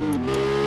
Mm-hmm.